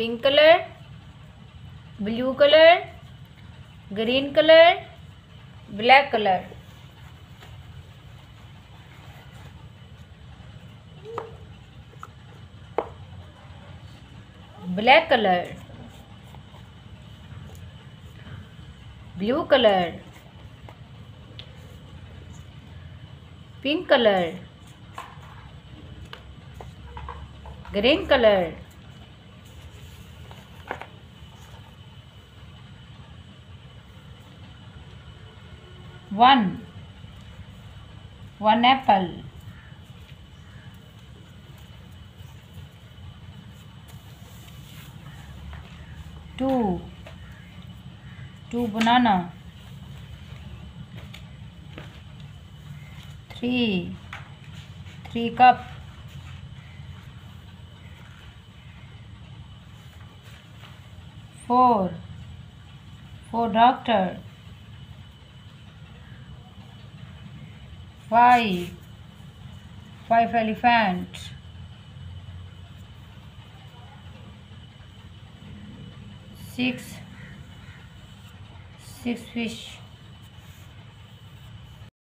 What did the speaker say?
pink colour blue colour green colour black colour black colour blue colour pink colour green colour 1 apple, 2 banana, 3 cup, 4 doctor, five five elephant six six fish